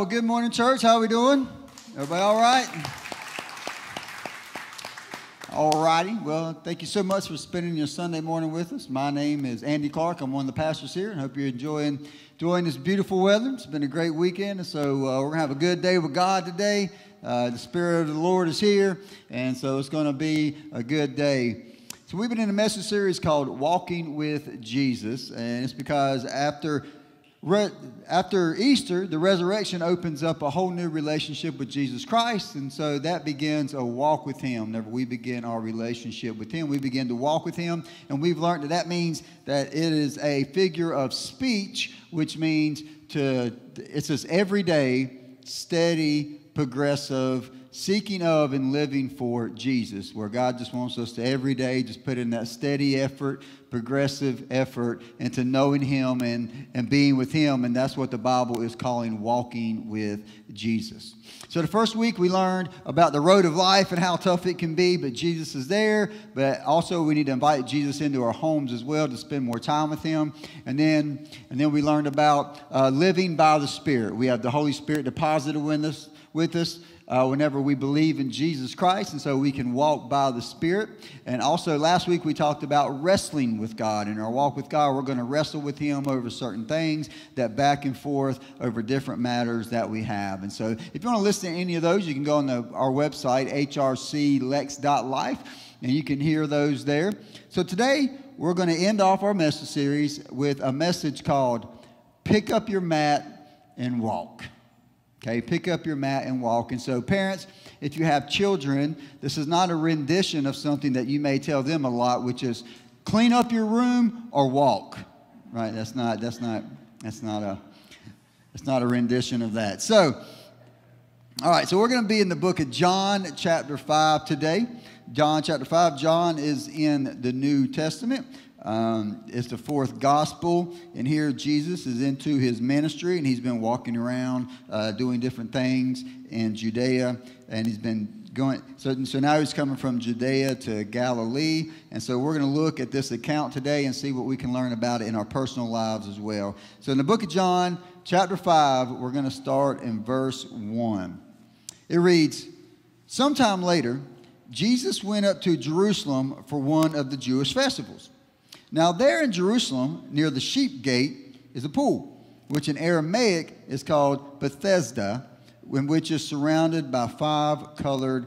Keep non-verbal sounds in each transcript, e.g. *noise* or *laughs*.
Well, good morning, church. How are we doing? Everybody all right? All righty. Well, thank you so much for spending your Sunday morning with us. My name is Andy Clark. I'm one of the pastors here, and hope you're enjoying enjoying this beautiful weather. It's been a great weekend, so uh, we're gonna have a good day with God today. Uh, the Spirit of the Lord is here, and so it's gonna be a good day. So we've been in a message series called "Walking with Jesus," and it's because after Re- after Easter, the resurrection opens up a whole new relationship with Jesus Christ. And so that begins a walk with Him. Whenever we begin our relationship with Him, we begin to walk with Him. And we've learned that that means that it is a figure of speech, which means to, it's this everyday, steady, progressive, seeking of and living for Jesus, where God just wants us to every day just put in that steady effort, progressive effort into knowing Him and, and being with Him. And that's what the Bible is calling walking with Jesus. So the first week we learned about the road of life and how tough it can be, but Jesus is there. But also we need to invite Jesus into our homes as well to spend more time with Him. And then, and then we learned about uh, living by the Spirit. We have the Holy Spirit deposited with us. With us uh, whenever we believe in Jesus Christ, and so we can walk by the Spirit. And also, last week we talked about wrestling with God. In our walk with God, we're going to wrestle with Him over certain things, that back and forth over different matters that we have. And so, if you want to listen to any of those, you can go on the, our website, hrclex.life, and you can hear those there. So, today we're going to end off our message series with a message called Pick Up Your Mat and Walk. Okay, pick up your mat and walk. And so, parents, if you have children, this is not a rendition of something that you may tell them a lot, which is clean up your room or walk. Right? That's not. That's not. That's not a. That's not a rendition of that. So, all right. So we're going to be in the book of John, chapter five today. John chapter five. John is in the New Testament. Um, it's the fourth gospel, and here Jesus is into his ministry, and he's been walking around uh, doing different things in Judea, and he's been going. So, so now he's coming from Judea to Galilee, and so we're going to look at this account today and see what we can learn about it in our personal lives as well. So, in the book of John, chapter 5, we're going to start in verse 1. It reads Sometime later, Jesus went up to Jerusalem for one of the Jewish festivals. Now, there in Jerusalem, near the sheep gate, is a pool, which in Aramaic is called Bethesda, which is surrounded by five colored,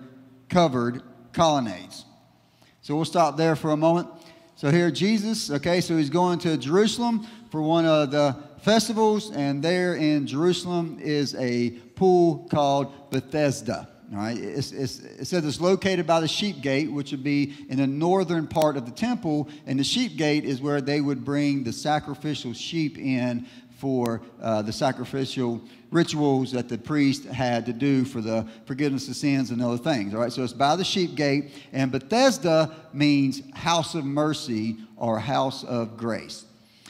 covered colonnades. So we'll stop there for a moment. So here, Jesus, okay, so he's going to Jerusalem for one of the festivals, and there in Jerusalem is a pool called Bethesda. All right, it's, it's, it says it's located by the sheep gate, which would be in the northern part of the temple, and the sheep gate is where they would bring the sacrificial sheep in for uh, the sacrificial rituals that the priest had to do for the forgiveness of sins and other things. All right, so it's by the sheep gate, and Bethesda means house of mercy or house of grace.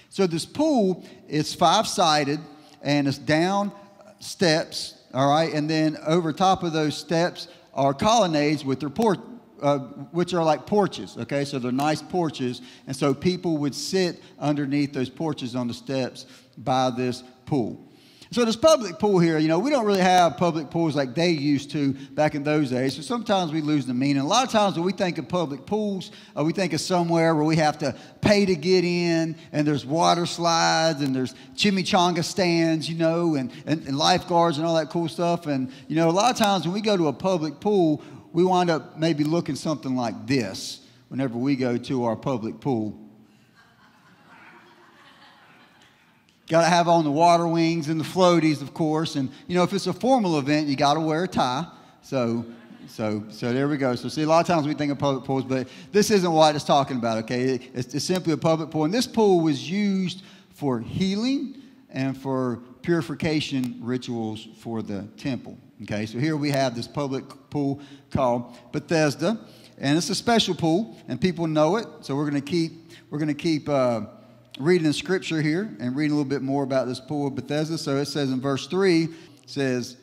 So this pool is five sided and it's down steps all right, and then over top of those steps are colonnades with their port, uh, which are like porches. Okay, so they're nice porches, and so people would sit underneath those porches on the steps by this pool. So this public pool here, you know, we don't really have public pools like they used to back in those days. So sometimes we lose the meaning. A lot of times when we think of public pools, uh, we think of somewhere where we have to pay to get in, and there's water slides, and there's chimichanga stands, you know, and, and, and lifeguards and all that cool stuff. And, you know, a lot of times when we go to a public pool, we wind up maybe looking something like this whenever we go to our public pool. Got to have on the water wings and the floaties, of course. And, you know, if it's a formal event, you got to wear a tie. So, so, so there we go. So, see, a lot of times we think of public pools, but this isn't what it's talking about, okay? It's, it's simply a public pool. And this pool was used for healing and for purification rituals for the temple. Okay, so here we have this public pool called Bethesda, and it's a special pool, and people know it. So we're going to keep we're going to keep uh, reading the scripture here and reading a little bit more about this pool of Bethesda. So it says in verse 3, says,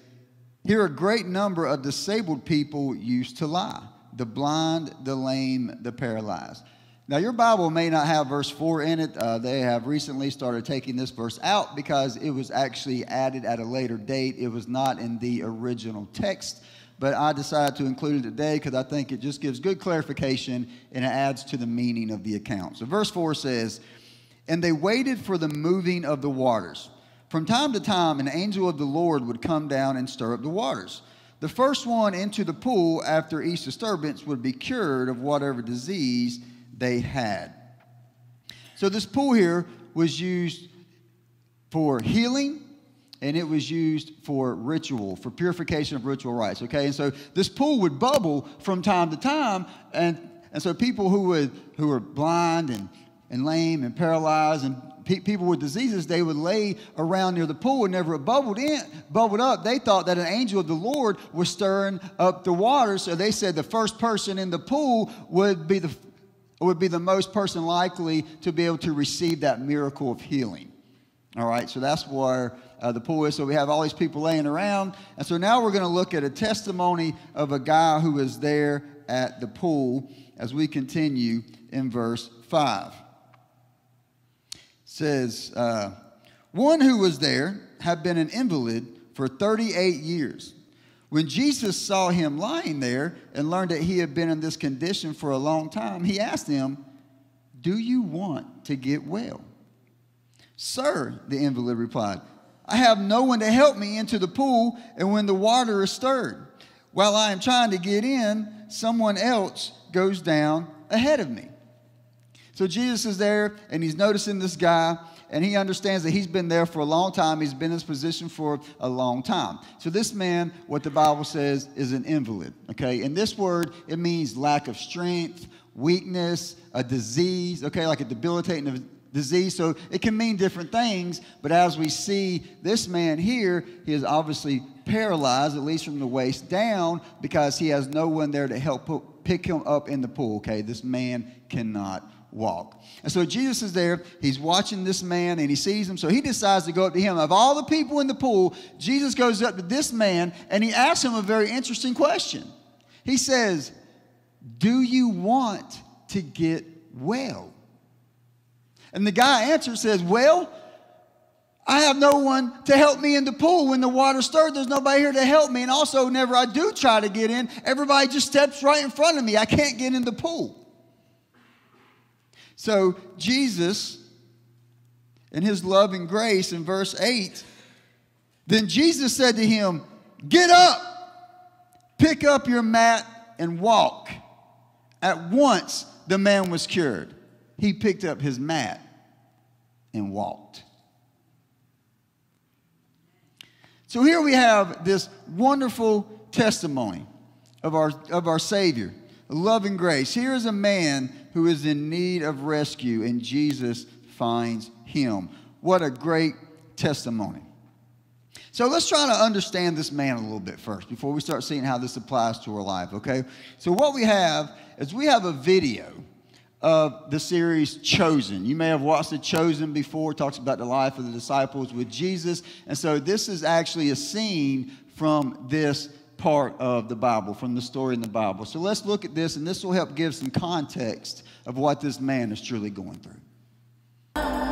Here a great number of disabled people used to lie the blind, the lame, the paralyzed. Now, your Bible may not have verse 4 in it. Uh, they have recently started taking this verse out because it was actually added at a later date. It was not in the original text, but I decided to include it today because I think it just gives good clarification and it adds to the meaning of the account. So, verse 4 says, And they waited for the moving of the waters. From time to time, an angel of the Lord would come down and stir up the waters. The first one into the pool after each disturbance would be cured of whatever disease they had. So, this pool here was used for healing and it was used for ritual, for purification of ritual rites. Okay, and so this pool would bubble from time to time, and, and so people who, would, who were blind and, and lame and paralyzed and pe- people with diseases, they would lay around near the pool. Whenever it bubbled in, bubbled up, they thought that an angel of the Lord was stirring up the water. So they said the first person in the pool would be the would be the most person likely to be able to receive that miracle of healing. All right, so that's where uh, the pool is. So we have all these people laying around. And so now we're going to look at a testimony of a guy who was there at the pool as we continue in verse 5. Says, uh, One who was there had been an invalid for 38 years. When Jesus saw him lying there and learned that he had been in this condition for a long time, he asked him, Do you want to get well? Sir, the invalid replied, I have no one to help me into the pool, and when the water is stirred, while I am trying to get in, someone else goes down ahead of me. So Jesus is there, and he's noticing this guy, and he understands that he's been there for a long time. He's been in this position for a long time. So, this man, what the Bible says, is an invalid. Okay, in this word, it means lack of strength, weakness, a disease, okay, like a debilitating disease. So, it can mean different things, but as we see this man here, he is obviously paralyzed, at least from the waist down, because he has no one there to help pick him up in the pool. Okay, this man cannot walk. And so Jesus is there. He's watching this man and he sees him. So he decides to go up to him. Of all the people in the pool, Jesus goes up to this man and he asks him a very interesting question. He says, Do you want to get well? And the guy answers, says, Well, I have no one to help me in the pool. When the water stirred, there's nobody here to help me. And also, whenever I do try to get in, everybody just steps right in front of me. I can't get in the pool. So, Jesus, in his love and grace, in verse 8, then Jesus said to him, Get up, pick up your mat, and walk. At once, the man was cured. He picked up his mat and walked. So here we have this wonderful testimony of our, of our Savior, love and grace. Here is a man who is in need of rescue, and Jesus finds him. What a great testimony. So let's try to understand this man a little bit first before we start seeing how this applies to our life, okay? So, what we have is we have a video of the series Chosen. You may have watched The Chosen before, it talks about the life of the disciples with Jesus. And so, this is actually a scene from this part of the Bible, from the story in the Bible. So let's look at this, and this will help give some context of what this man is truly going through.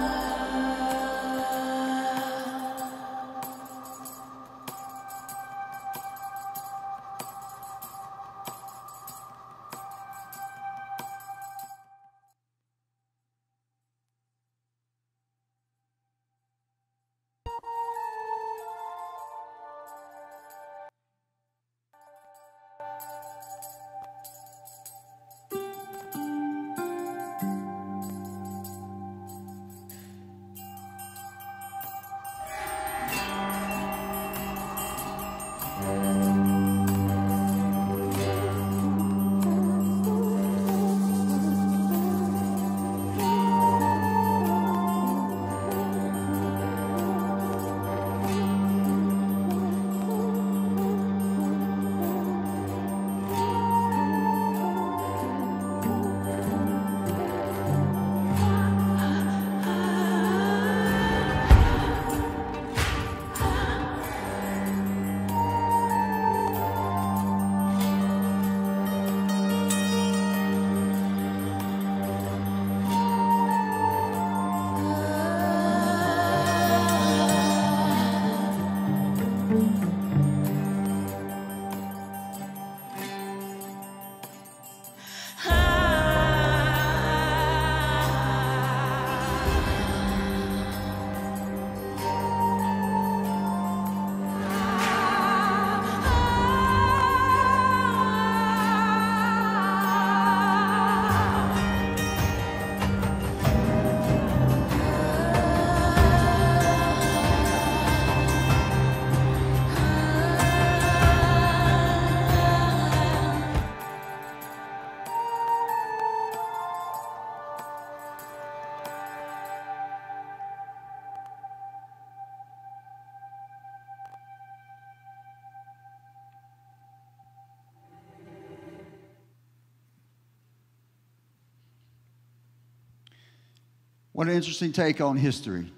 What an interesting take on history.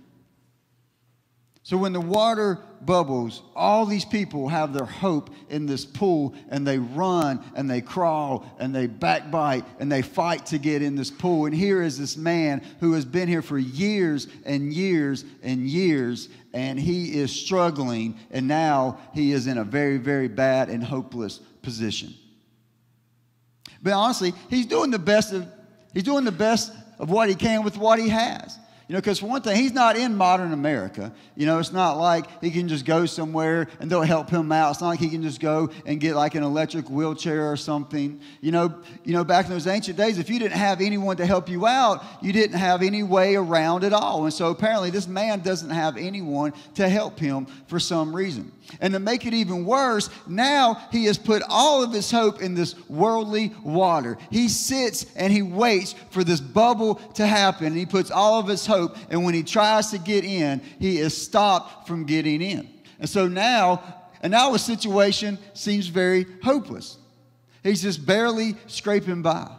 So when the water bubbles, all these people have their hope in this pool and they run and they crawl and they backbite and they fight to get in this pool. And here is this man who has been here for years and years and years and he is struggling and now he is in a very, very bad and hopeless position. But honestly, he's doing the best of, he's doing the best of what he can with what he has. You know, because for one thing, he's not in modern America. You know, it's not like he can just go somewhere and they'll help him out. It's not like he can just go and get like an electric wheelchair or something. You know, you know, back in those ancient days, if you didn't have anyone to help you out, you didn't have any way around at all. And so apparently, this man doesn't have anyone to help him for some reason. And to make it even worse, now he has put all of his hope in this worldly water. He sits and he waits for this bubble to happen. And he puts all of his hope. And when he tries to get in, he is stopped from getting in. And so now, and now his situation seems very hopeless. He's just barely scraping by.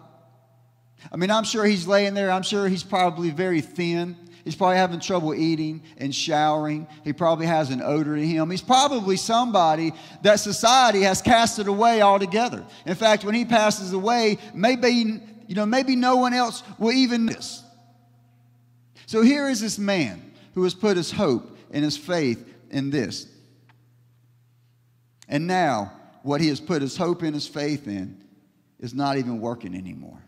I mean, I'm sure he's laying there. I'm sure he's probably very thin. He's probably having trouble eating and showering. He probably has an odor to him. He's probably somebody that society has casted away altogether. In fact, when he passes away, maybe, you know, maybe no one else will even this. So here is this man who has put his hope and his faith in this. And now, what he has put his hope and his faith in is not even working anymore.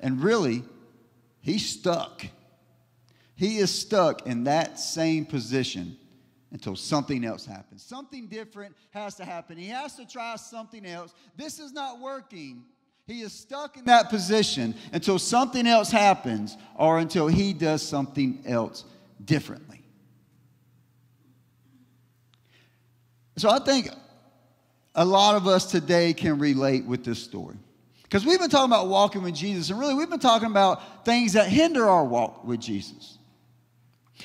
And really, He's stuck. He is stuck in that same position until something else happens. Something different has to happen. He has to try something else. This is not working. He is stuck in that position until something else happens or until he does something else differently. So I think a lot of us today can relate with this story. Because we've been talking about walking with Jesus, and really we've been talking about things that hinder our walk with Jesus.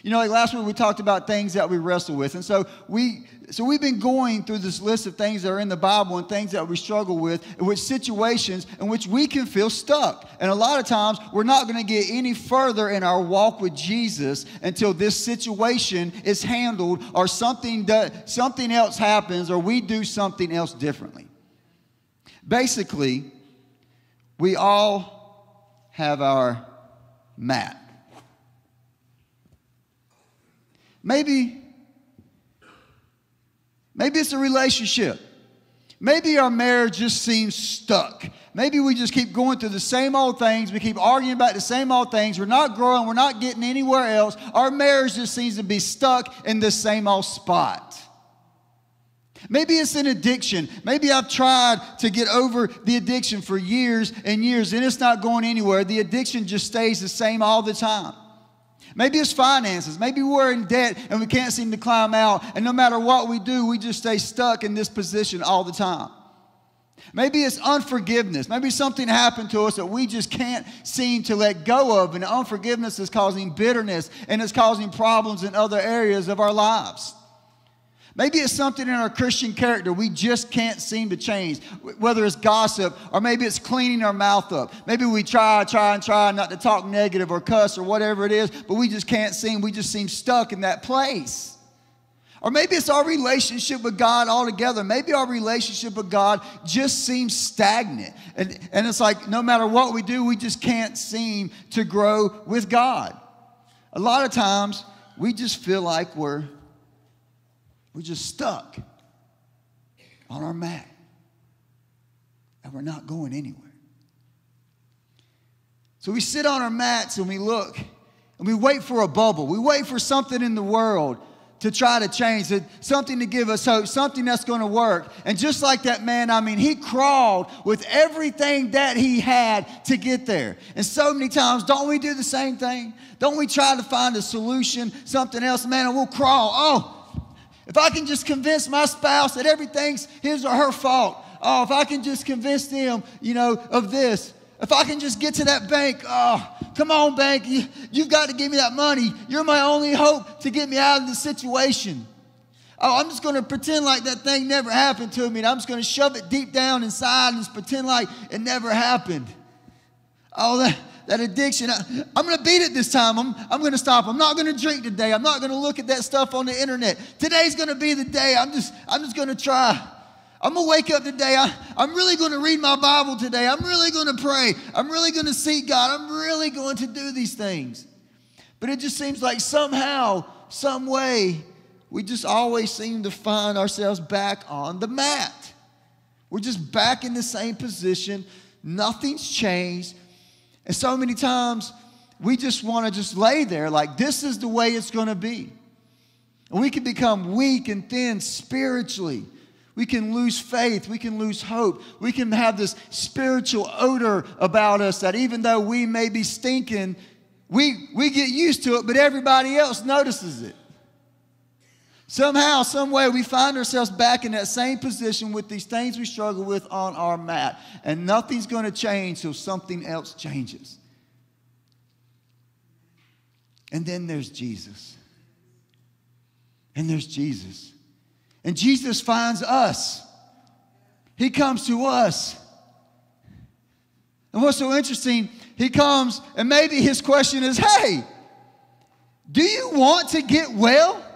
You know, like last week we talked about things that we wrestle with. And so we so we've been going through this list of things that are in the Bible and things that we struggle with, in which situations in which we can feel stuck. And a lot of times we're not going to get any further in our walk with Jesus until this situation is handled or something that something else happens or we do something else differently. Basically, we all have our mat. Maybe, maybe it's a relationship. Maybe our marriage just seems stuck. Maybe we just keep going through the same old things. We keep arguing about the same old things. We're not growing. We're not getting anywhere else. Our marriage just seems to be stuck in the same old spot. Maybe it's an addiction. Maybe I've tried to get over the addiction for years and years and it's not going anywhere. The addiction just stays the same all the time. Maybe it's finances. Maybe we're in debt and we can't seem to climb out. And no matter what we do, we just stay stuck in this position all the time. Maybe it's unforgiveness. Maybe something happened to us that we just can't seem to let go of. And unforgiveness is causing bitterness and it's causing problems in other areas of our lives. Maybe it's something in our Christian character we just can't seem to change, whether it's gossip or maybe it's cleaning our mouth up. Maybe we try, try, and try not to talk negative or cuss or whatever it is, but we just can't seem, we just seem stuck in that place. Or maybe it's our relationship with God altogether. Maybe our relationship with God just seems stagnant. And, and it's like no matter what we do, we just can't seem to grow with God. A lot of times, we just feel like we're we're just stuck on our mat. And we're not going anywhere. So we sit on our mats and we look and we wait for a bubble. We wait for something in the world to try to change, something to give us hope, something that's going to work. And just like that man, I mean, he crawled with everything that he had to get there. And so many times, don't we do the same thing? Don't we try to find a solution, something else, man, and we'll crawl. Oh, if I can just convince my spouse that everything's his or her fault, oh, if I can just convince them, you know, of this, if I can just get to that bank, oh, come on, bank, you, you've got to give me that money. You're my only hope to get me out of this situation. Oh, I'm just going to pretend like that thing never happened to me, and I'm just going to shove it deep down inside and just pretend like it never happened. Oh, that, that addiction. I, am going to beat it this time. I'm, I'm going to stop. I'm not going to drink today. I'm not going to look at that stuff on the internet. Today's going to be the day. I'm just, I'm just going to try. I'm going to wake up today. I, I'm really going to read my Bible today. I'm really going to pray. I'm really going to seek God. I'm really going to do these things. But it just seems like somehow, some way, we just always seem to find ourselves back on the mat. We're just back in the same position. Nothing's changed. And so many times we just want to just lay there like this is the way it's going to be. And we can become weak and thin spiritually. We can lose faith. We can lose hope. We can have this spiritual odor about us that even though we may be stinking, we, we get used to it, but everybody else notices it. Somehow, some way, we find ourselves back in that same position with these things we struggle with on our mat. And nothing's going to change till something else changes. And then there's Jesus. And there's Jesus. And Jesus finds us. He comes to us. And what's so interesting, he comes, and maybe his question is hey, do you want to get well?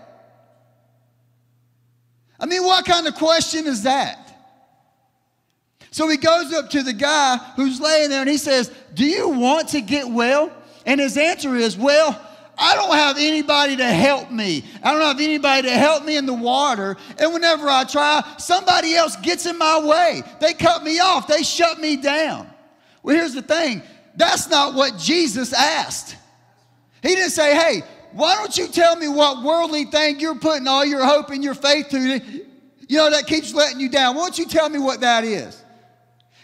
I mean, what kind of question is that? So he goes up to the guy who's laying there and he says, Do you want to get well? And his answer is, Well, I don't have anybody to help me. I don't have anybody to help me in the water. And whenever I try, somebody else gets in my way. They cut me off, they shut me down. Well, here's the thing that's not what Jesus asked. He didn't say, Hey, why don't you tell me what worldly thing you're putting all your hope and your faith to? You know, that keeps letting you down. Why don't you tell me what that is?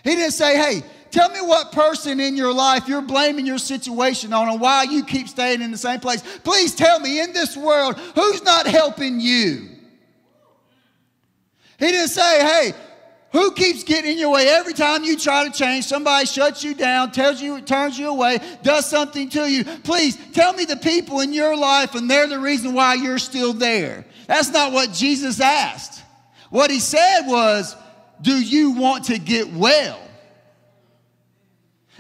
He didn't say, hey, tell me what person in your life you're blaming your situation on and why you keep staying in the same place. Please tell me in this world who's not helping you. He didn't say, hey, who keeps getting in your way every time you try to change? Somebody shuts you down, tells you, turns you away, does something to you. Please tell me the people in your life, and they're the reason why you're still there. That's not what Jesus asked. What he said was, Do you want to get well?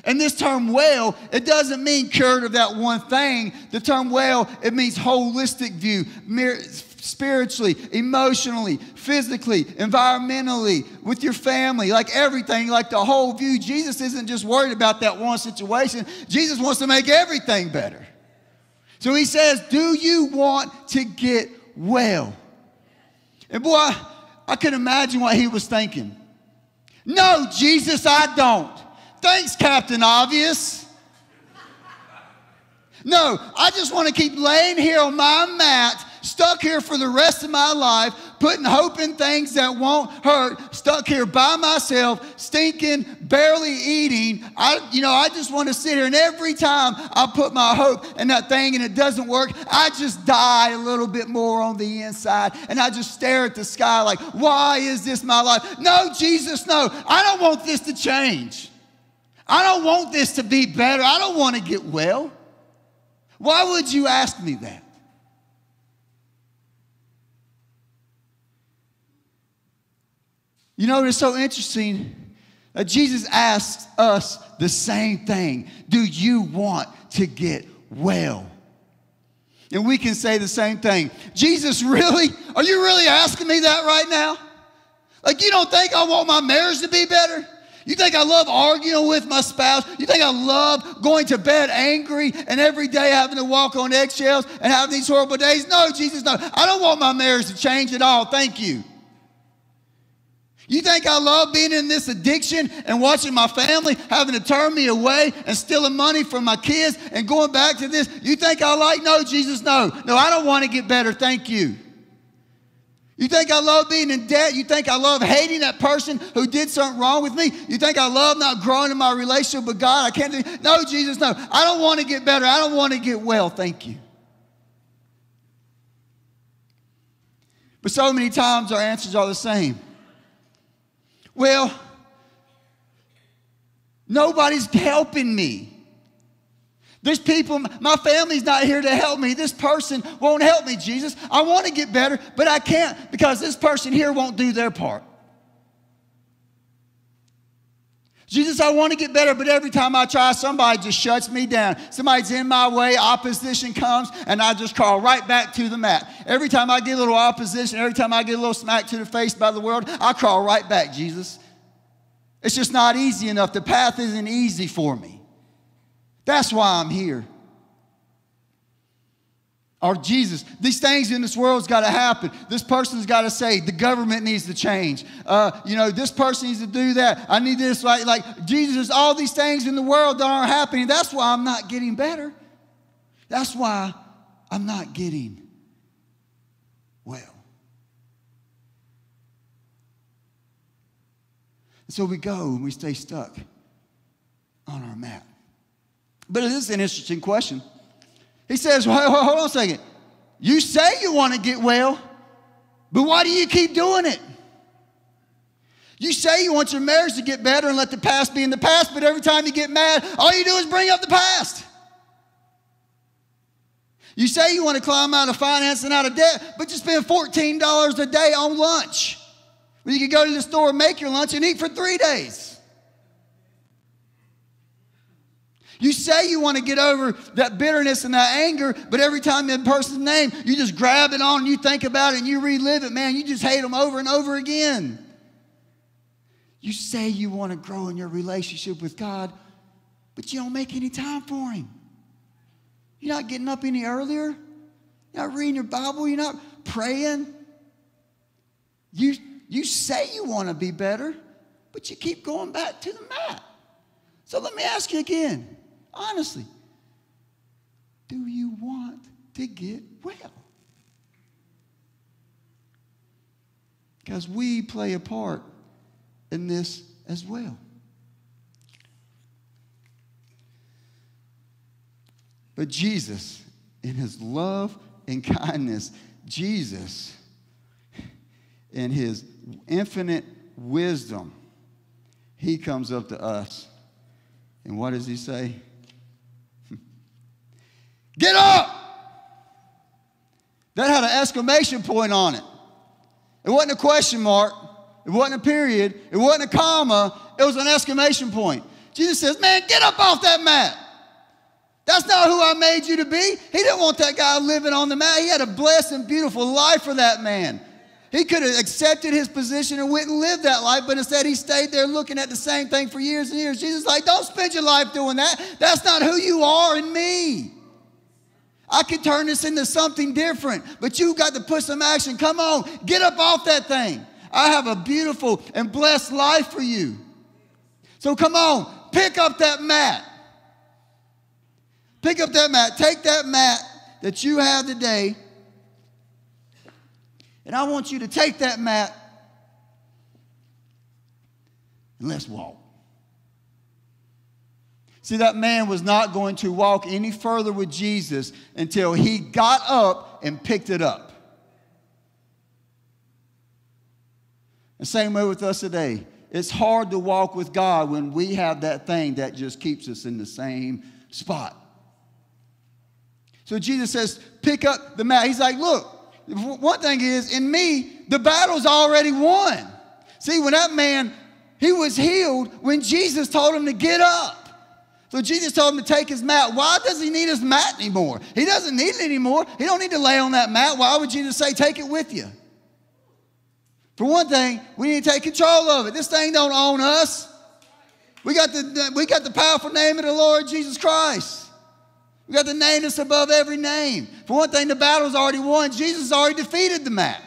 And this term well, it doesn't mean cured of that one thing. The term well, it means holistic view, spiritually, emotionally, physically, environmentally, with your family, like everything, like the whole view. Jesus isn't just worried about that one situation, Jesus wants to make everything better. So he says, Do you want to get well? And boy, I, can imagine what he was thinking. No, Jesus, I don't. Thanks, Captain Obvious. *laughs* No, I just want to keep laying here on my mat stuck here for the rest of my life, putting hope in things that won't hurt, stuck here by myself, stinking, barely eating. I, you know, I just want to sit here, and every time I put my hope in that thing and it doesn't work, I just die a little bit more on the inside, and I just stare at the sky like, why is this my life? No, Jesus, no. I don't want this to change. I don't want this to be better. I don't want to get well. Why would you ask me that? You know, it's so interesting that Jesus asks us the same thing Do you want to get well? And we can say the same thing. Jesus, *laughs* really? Are you really asking me that right now? Like, you don't think I want my marriage to be better? You think I love arguing with my spouse? You think I love going to bed angry and every day having to walk on eggshells and having these horrible days? No, Jesus, no. I don't want my marriage to change at all. Thank you. You think I love being in this addiction and watching my family having to turn me away and stealing money from my kids and going back to this? You think I like? No, Jesus, no. No, I don't want to get better. Thank you. You think I love being in debt? You think I love hating that person who did something wrong with me? You think I love not growing in my relationship with God? I can't do No, Jesus, no. I don't want to get better. I don't want to get well. Thank you. But so many times our answers are the same. Well, nobody's helping me. There's people, my family's not here to help me. This person won't help me, Jesus. I want to get better, but I can't because this person here won't do their part. Jesus, I want to get better, but every time I try, somebody just shuts me down. Somebody's in my way, opposition comes, and I just crawl right back to the mat. Every time I get a little opposition, every time I get a little smack to the face by the world, I crawl right back, Jesus. It's just not easy enough. The path isn't easy for me. That's why I'm here or Jesus. These things in this world's got to happen. This person's got to say the government needs to change. Uh, you know, this person needs to do that. I need this. Like, like Jesus, all these things in the world that aren't happening. That's why I'm not getting better. That's why I'm not getting well. And so we go and we stay stuck on our mat. But it is an interesting question. He says, well, hold on a second. You say you want to get well, but why do you keep doing it? You say you want your marriage to get better and let the past be in the past, but every time you get mad, all you do is bring up the past. You say you want to climb out of finance and out of debt, but you spend $14 a day on lunch. When you could go to the store make your lunch and eat for three days. You say you want to get over that bitterness and that anger, but every time that person's name, you just grab it on and you think about it and you relive it, man, you just hate them over and over again. You say you want to grow in your relationship with God, but you don't make any time for Him. You're not getting up any earlier. You're not reading your Bible. You're not praying. You, you say you want to be better, but you keep going back to the mat. So let me ask you again Honestly, do you want to get well? Because we play a part in this as well. But Jesus, in his love and kindness, Jesus, in his infinite wisdom, he comes up to us. And what does he say? Get up! That had an exclamation point on it. It wasn't a question mark. It wasn't a period. It wasn't a comma. It was an exclamation point. Jesus says, Man, get up off that mat. That's not who I made you to be. He didn't want that guy living on the mat. He had a blessed and beautiful life for that man. He could have accepted his position and went and lived that life, but instead he stayed there looking at the same thing for years and years. Jesus like, don't spend your life doing that. That's not who you are in me. I could turn this into something different, but you got to put some action. Come on, get up off that thing. I have a beautiful and blessed life for you. So come on, pick up that mat. Pick up that mat. Take that mat that you have today, and I want you to take that mat and let's walk. See, that man was not going to walk any further with Jesus until he got up and picked it up. The same way with us today. It's hard to walk with God when we have that thing that just keeps us in the same spot. So Jesus says, pick up the mat. He's like, look, one thing is, in me, the battle's already won. See, when that man, he was healed when Jesus told him to get up. So Jesus told him to take his mat. Why does he need his mat anymore? He doesn't need it anymore. He don't need to lay on that mat. Why would Jesus say, take it with you? For one thing, we need to take control of it. This thing don't own us. We got the, we got the powerful name of the Lord Jesus Christ. We got the name that's above every name. For one thing, the battle's already won. Jesus already defeated the mat.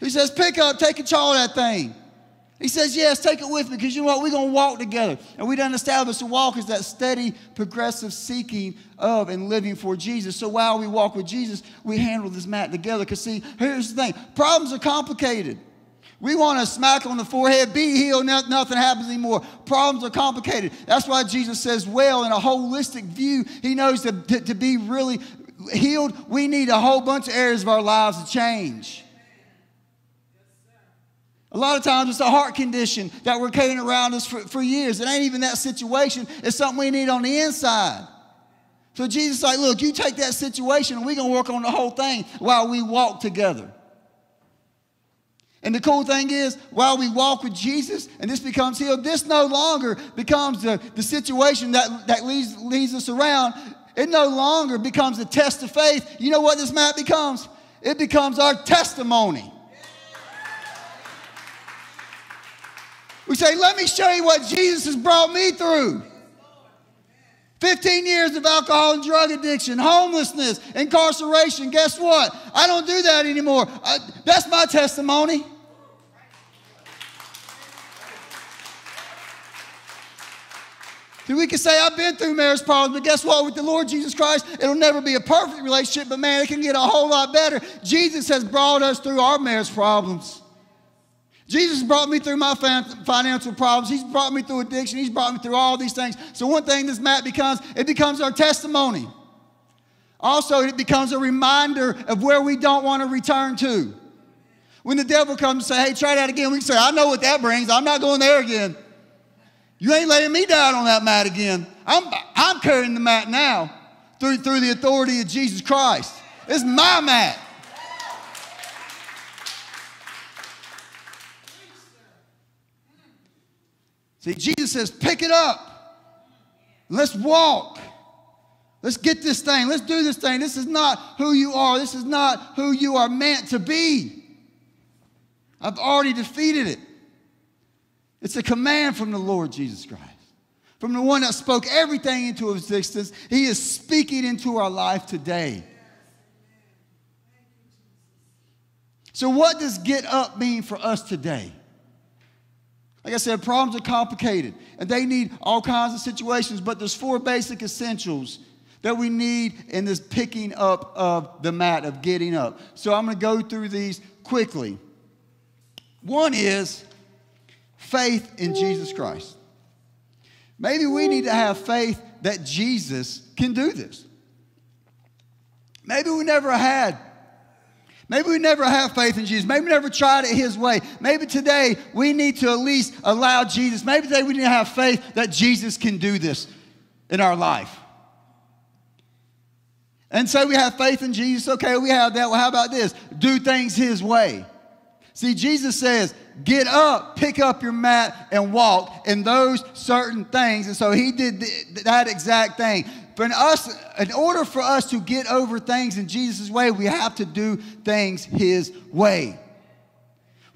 He says, pick up, take control of that thing. He says, Yes, take it with me because you know what? We're going to walk together. And we done established a walk is that steady, progressive seeking of and living for Jesus. So while we walk with Jesus, we handle this mat together. Because, see, here's the thing problems are complicated. We want to smack on the forehead, be healed, nothing happens anymore. Problems are complicated. That's why Jesus says, well, in a holistic view, he knows that to, to be really healed, we need a whole bunch of areas of our lives to change. A lot of times it's a heart condition that we're carrying around us for, for years. It ain't even that situation, it's something we need on the inside. So Jesus like, look, you take that situation and we're gonna work on the whole thing while we walk together. And the cool thing is, while we walk with Jesus and this becomes healed, this no longer becomes the, the situation that, that leads, leads us around. It no longer becomes a test of faith. You know what this mat becomes? It becomes our testimony. We say, let me show you what Jesus has brought me through. 15 years of alcohol and drug addiction, homelessness, incarceration. Guess what? I don't do that anymore. I, that's my testimony. We can say, I've been through marriage problems, but guess what? With the Lord Jesus Christ, it'll never be a perfect relationship, but man, it can get a whole lot better. Jesus has brought us through our marriage problems. Jesus brought me through my financial problems. He's brought me through addiction. He's brought me through all these things. So, one thing this mat becomes, it becomes our testimony. Also, it becomes a reminder of where we don't want to return to. When the devil comes and say, hey, try that again, we can say, I know what that brings. I'm not going there again. You ain't letting me down on that mat again. I'm, I'm carrying the mat now through, through the authority of Jesus Christ. It's my mat. See, Jesus says, pick it up. Let's walk. Let's get this thing. Let's do this thing. This is not who you are. This is not who you are meant to be. I've already defeated it. It's a command from the Lord Jesus Christ, from the one that spoke everything into existence. He is speaking into our life today. So, what does get up mean for us today? Like I said, problems are complicated and they need all kinds of situations, but there's four basic essentials that we need in this picking up of the mat, of getting up. So I'm going to go through these quickly. One is faith in Jesus Christ. Maybe we need to have faith that Jesus can do this. Maybe we never had Maybe we never have faith in Jesus. Maybe we never tried it His way. Maybe today we need to at least allow Jesus. Maybe today we need to have faith that Jesus can do this in our life. And so we have faith in Jesus. Okay, we have that. Well, how about this? Do things His way. See, Jesus says, get up, pick up your mat, and walk in those certain things. And so He did that exact thing. For us, in order for us to get over things in Jesus' way, we have to do things His way.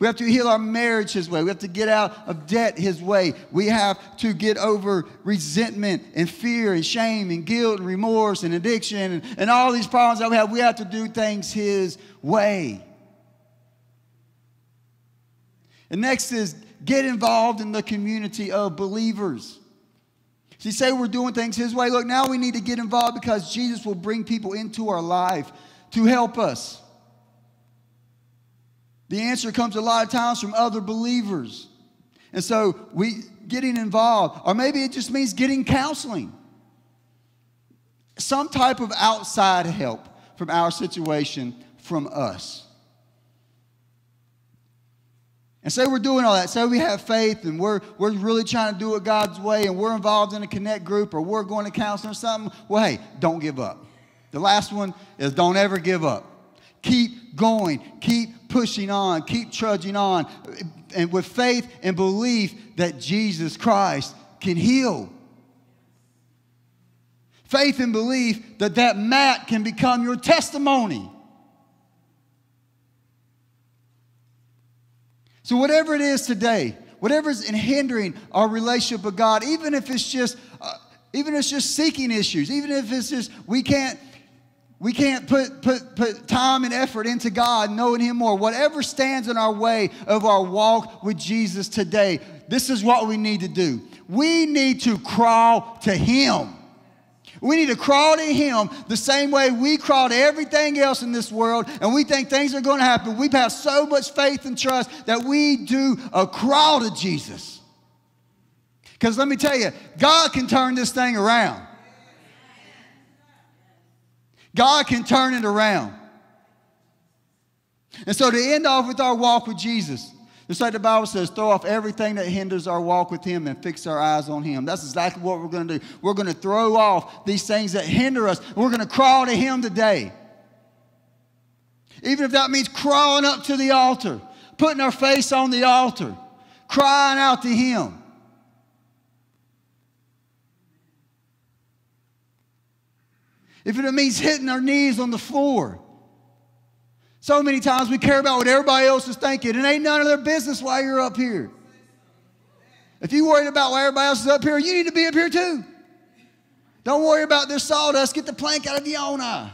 We have to heal our marriage His way. We have to get out of debt His way. We have to get over resentment and fear and shame and guilt and remorse and addiction and, and all these problems that we have. We have to do things His way. And next is get involved in the community of believers. See, say we're doing things His way. Look, now we need to get involved because Jesus will bring people into our life to help us. The answer comes a lot of times from other believers. And so we getting involved, or maybe it just means getting counseling. Some type of outside help from our situation from us. And say we're doing all that. Say we have faith and we're, we're really trying to do it God's way and we're involved in a connect group or we're going to counseling or something. Well, hey, don't give up. The last one is don't ever give up. Keep going. Keep pushing on. Keep trudging on. And with faith and belief that Jesus Christ can heal. Faith and belief that that mat can become your testimony. So, whatever it is today, whatever is hindering our relationship with God, even if it's just, uh, even if it's just seeking issues, even if it's just we can't, we can't put, put, put time and effort into God, knowing Him more. Whatever stands in our way of our walk with Jesus today, this is what we need to do. We need to crawl to Him. We need to crawl to Him the same way we crawl to everything else in this world, and we think things are going to happen. We have so much faith and trust that we do a crawl to Jesus. Because let me tell you, God can turn this thing around. God can turn it around. And so to end off with our walk with Jesus, just like the Bible says, throw off everything that hinders our walk with Him and fix our eyes on Him. That's exactly what we're going to do. We're going to throw off these things that hinder us. We're going to crawl to Him today. Even if that means crawling up to the altar, putting our face on the altar, crying out to Him. If it means hitting our knees on the floor. So many times we care about what everybody else is thinking, and ain't none of their business why you're up here. If you're worried about why everybody else is up here, you need to be up here too. Don't worry about this sawdust. Get the plank out of your own eye.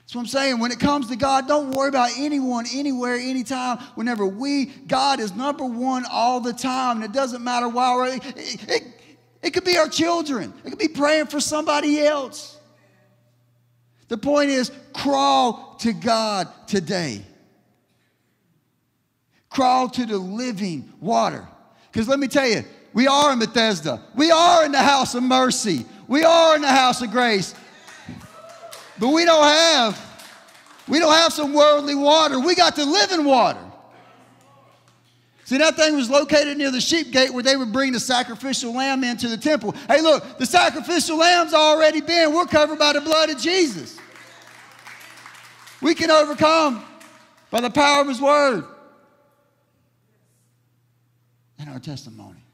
That's what I'm saying. When it comes to God, don't worry about anyone, anywhere, anytime. Whenever we, God is number one all the time. And it doesn't matter why we're, it, it, it could be our children. It could be praying for somebody else. The point is, crawl to God today. Crawl to the living water. Because let me tell you, we are in Bethesda. We are in the house of mercy. We are in the house of grace. But we don't have, we don't have some worldly water. We got the living water. See, that thing was located near the sheep gate where they would bring the sacrificial lamb into the temple. Hey, look, the sacrificial lamb's already been. We're covered by the blood of Jesus. We can overcome by the power of his word and our testimony.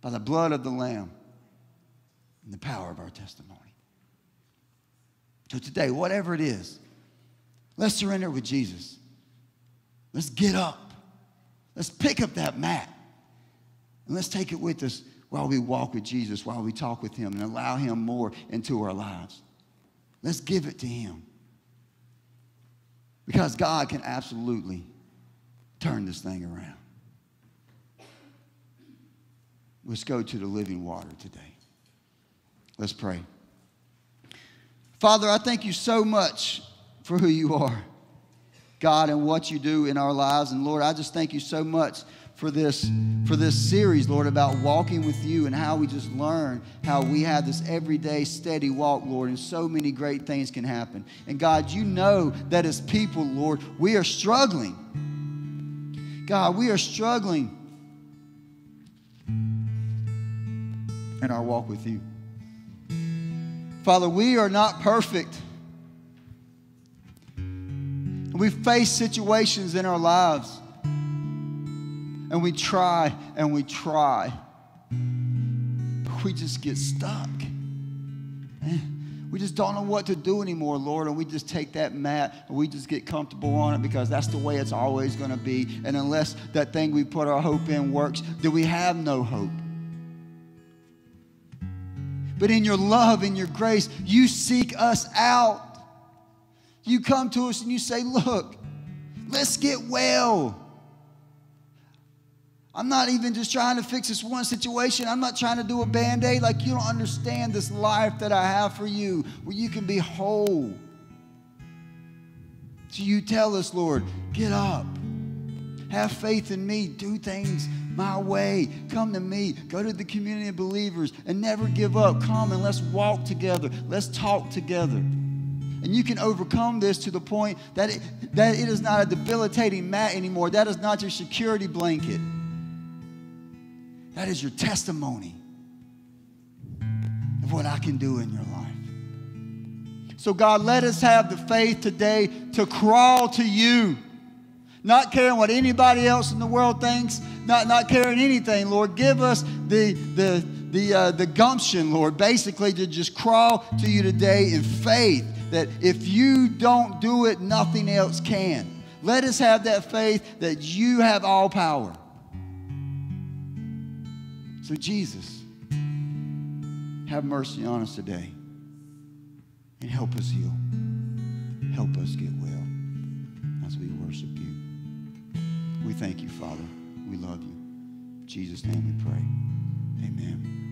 By the blood of the lamb and the power of our testimony. So today, whatever it is, let's surrender with Jesus. Let's get up. Let's pick up that mat. And let's take it with us while we walk with Jesus, while we talk with Him, and allow Him more into our lives. Let's give it to Him. Because God can absolutely turn this thing around. Let's go to the living water today. Let's pray. Father, I thank you so much for who you are, God, and what you do in our lives. And Lord, I just thank you so much for this for this series, Lord, about walking with you and how we just learn how we have this everyday steady walk, Lord, and so many great things can happen. And God, you know that as people, Lord, we are struggling. God, we are struggling in our walk with you. Father, we are not perfect. We face situations in our lives, and we try and we try. We just get stuck. We just don't know what to do anymore, Lord, and we just take that mat and we just get comfortable on it because that's the way it's always going to be. And unless that thing we put our hope in works, then we have no hope. But in your love in your grace, you seek us out. You come to us and you say, Look, let's get well. I'm not even just trying to fix this one situation. I'm not trying to do a band aid. Like, you don't understand this life that I have for you where you can be whole. So you tell us, Lord, get up. Have faith in me. Do things my way. Come to me. Go to the community of believers and never give up. Come and let's walk together. Let's talk together. And you can overcome this to the point that it, that it is not a debilitating mat anymore. That is not your security blanket. That is your testimony of what I can do in your life. So, God, let us have the faith today to crawl to you not caring what anybody else in the world thinks, not, not caring anything, Lord. Give us the, the, the, uh, the gumption, Lord, basically to just crawl to you today in faith that if you don't do it, nothing else can. Let us have that faith that you have all power. So, Jesus, have mercy on us today and help us heal. Help us get well as we worship you. We thank you, Father. We love you. In Jesus' name we pray. Amen.